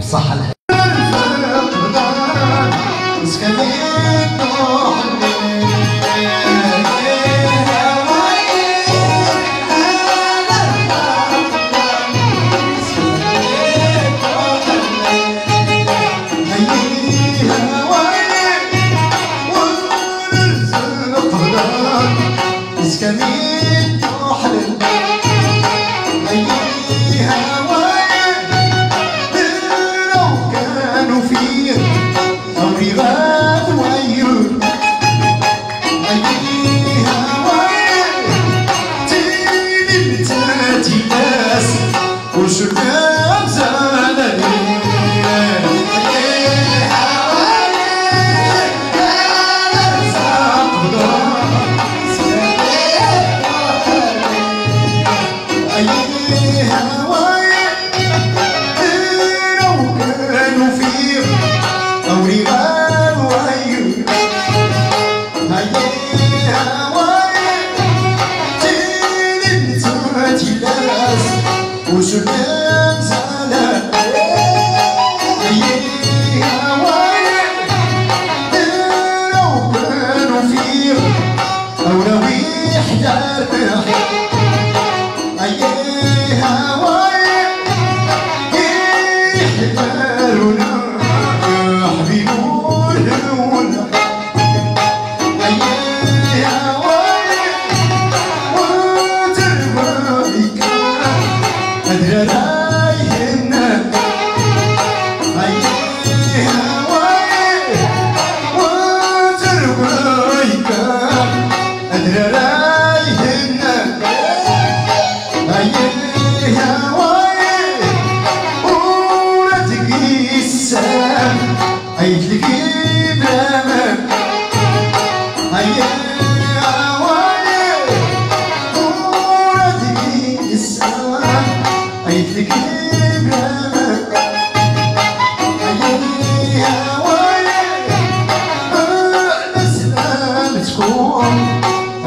صح. الح- Puxa o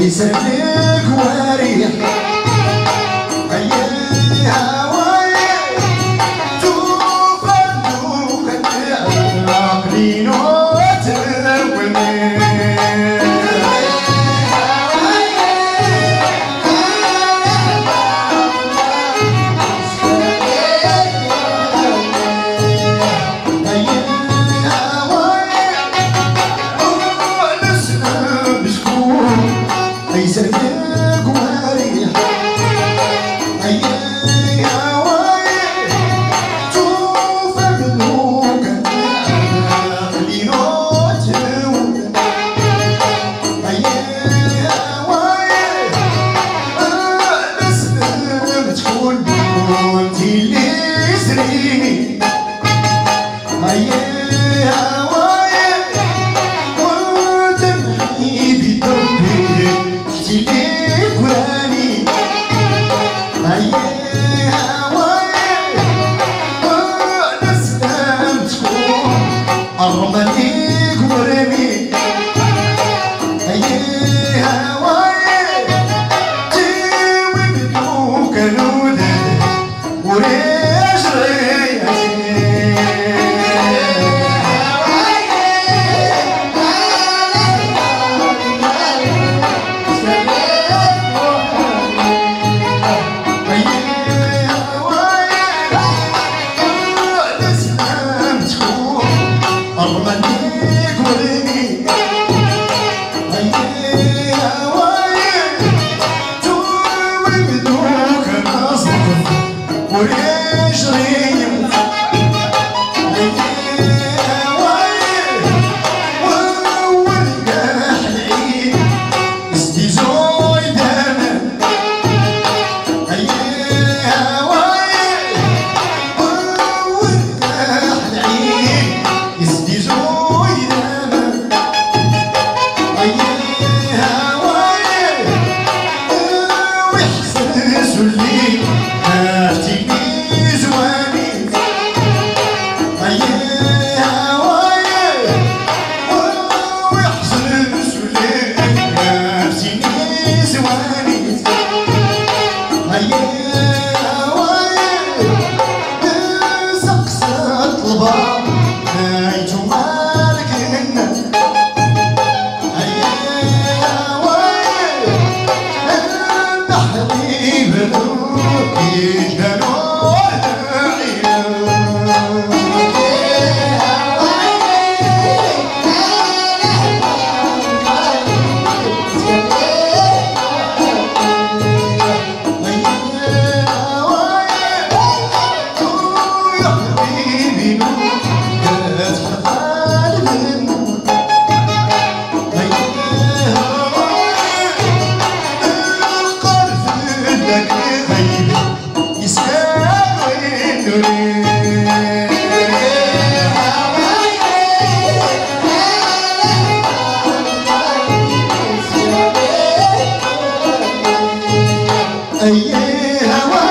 We said, Nick, I.